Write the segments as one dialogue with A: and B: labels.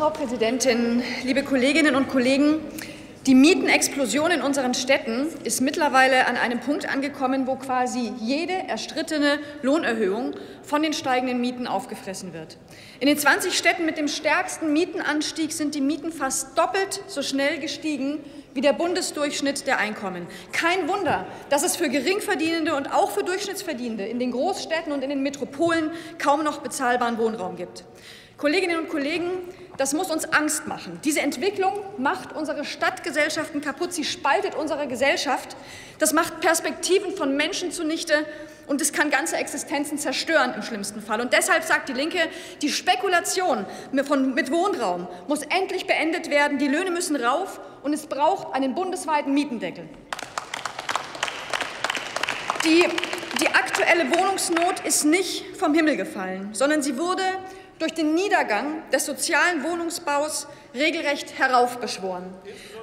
A: Frau Präsidentin, liebe Kolleginnen und Kollegen! Die Mietenexplosion in unseren Städten ist mittlerweile an einem Punkt angekommen, wo quasi jede erstrittene Lohnerhöhung von den steigenden Mieten aufgefressen wird. In den 20 Städten mit dem stärksten Mietenanstieg sind die Mieten fast doppelt so schnell gestiegen wie der Bundesdurchschnitt der Einkommen. Kein Wunder, dass es für Geringverdienende und auch für Durchschnittsverdienende in den Großstädten und in den Metropolen kaum noch bezahlbaren Wohnraum gibt. Kolleginnen und Kollegen, das muss uns Angst machen. Diese Entwicklung macht unsere Stadtgesellschaften kaputt. Sie spaltet unsere Gesellschaft. Das macht Perspektiven von Menschen zunichte und es kann ganze Existenzen zerstören im schlimmsten Fall. Und deshalb sagt die Linke, die Spekulation mit Wohnraum muss endlich beendet werden. Die Löhne müssen rauf und es braucht einen bundesweiten Mietendeckel. Die, die aktuelle Wohnungsnot ist nicht vom Himmel gefallen, sondern sie wurde durch den Niedergang des sozialen Wohnungsbaus regelrecht heraufbeschworen.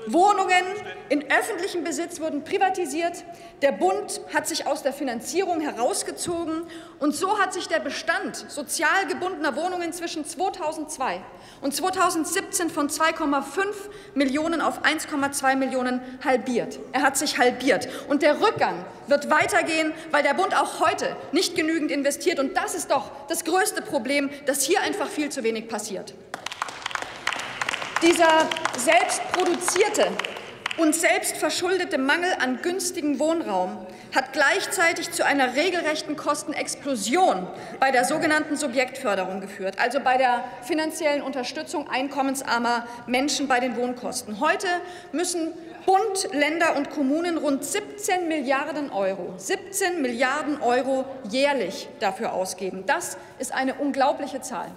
A: Wohnungen in öffentlichem Besitz wurden privatisiert, der Bund hat sich aus der Finanzierung herausgezogen und so hat sich der Bestand sozial gebundener Wohnungen zwischen 2002 und 2017 von 2,5 Millionen auf 1,2 Millionen halbiert. Er hat sich halbiert und der Rückgang wird weitergehen, weil der Bund auch heute nicht genügend investiert und das ist doch das größte Problem, dass hier einfach viel zu wenig passiert. Dieser selbstproduzierte und selbstverschuldete Mangel an günstigem Wohnraum hat gleichzeitig zu einer regelrechten Kostenexplosion bei der sogenannten Subjektförderung geführt, also bei der finanziellen Unterstützung einkommensarmer Menschen bei den Wohnkosten. Heute müssen Bund, Länder und Kommunen rund 17 Milliarden Euro, 17 Milliarden Euro jährlich dafür ausgeben. Das ist eine unglaubliche Zahl.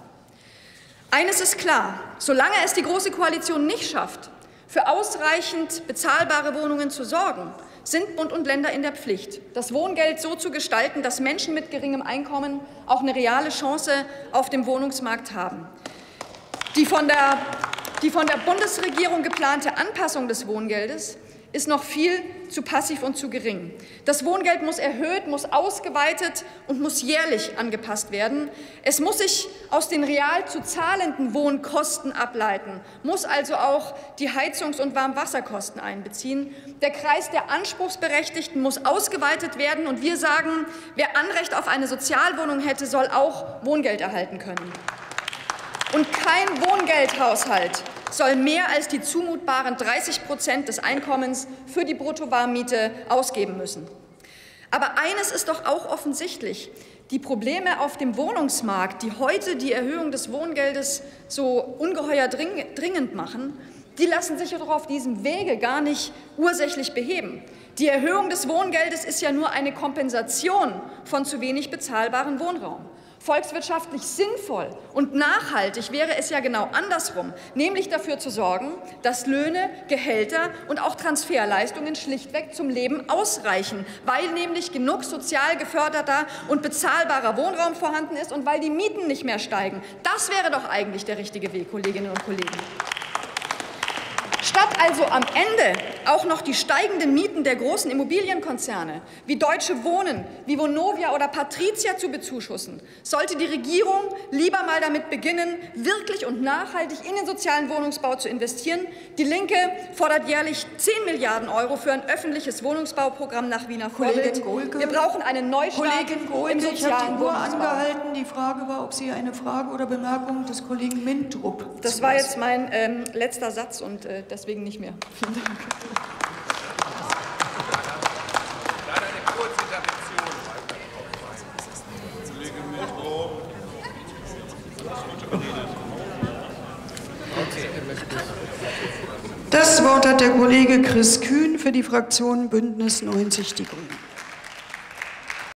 A: Eines ist klar, solange es die Große Koalition nicht schafft, für ausreichend bezahlbare Wohnungen zu sorgen, sind Bund und Länder in der Pflicht, das Wohngeld so zu gestalten, dass Menschen mit geringem Einkommen auch eine reale Chance auf dem Wohnungsmarkt haben. Die von der, die von der Bundesregierung geplante Anpassung des Wohngeldes ist noch viel zu passiv und zu gering. Das Wohngeld muss erhöht, muss ausgeweitet und muss jährlich angepasst werden. Es muss sich aus den real zu zahlenden Wohnkosten ableiten, muss also auch die Heizungs- und Warmwasserkosten einbeziehen. Der Kreis der Anspruchsberechtigten muss ausgeweitet werden und wir sagen, wer Anrecht auf eine Sozialwohnung hätte, soll auch Wohngeld erhalten können. Und kein Wohngeldhaushalt soll mehr als die zumutbaren 30 Prozent des Einkommens für die Bruttowarmmiete ausgeben müssen. Aber eines ist doch auch offensichtlich. Die Probleme auf dem Wohnungsmarkt, die heute die Erhöhung des Wohngeldes so ungeheuer dringend machen, die lassen sich doch auf diesem Wege gar nicht ursächlich beheben. Die Erhöhung des Wohngeldes ist ja nur eine Kompensation von zu wenig bezahlbarem Wohnraum. Volkswirtschaftlich sinnvoll und nachhaltig wäre es ja genau andersrum, nämlich dafür zu sorgen, dass Löhne, Gehälter und auch Transferleistungen schlichtweg zum Leben ausreichen, weil nämlich genug sozial geförderter und bezahlbarer Wohnraum vorhanden ist und weil die Mieten nicht mehr steigen. Das wäre doch eigentlich der richtige Weg, Kolleginnen und Kollegen. Statt also am Ende auch noch die steigenden Mieten der großen Immobilienkonzerne wie Deutsche Wohnen, wie Vonovia oder Patricia zu bezuschussen, sollte die Regierung lieber mal damit beginnen, wirklich und nachhaltig in den sozialen Wohnungsbau zu investieren. Die Linke fordert jährlich 10 Milliarden Euro für ein öffentliches Wohnungsbauprogramm nach Wiener Vorbild. Wir brauchen einen Neustart
B: Kollegin Gohlke, im sozialen ich habe die Uhr angehalten. Die Frage war, ob Sie eine Frage oder Bemerkung des Kollegen Mintrup.
A: Das war jetzt mein ähm, letzter Satz und äh, deswegen nicht mehr. Vielen Dank.
B: Das Wort hat der Kollege Chris Kühn für die Fraktion Bündnis 90 Die Grünen.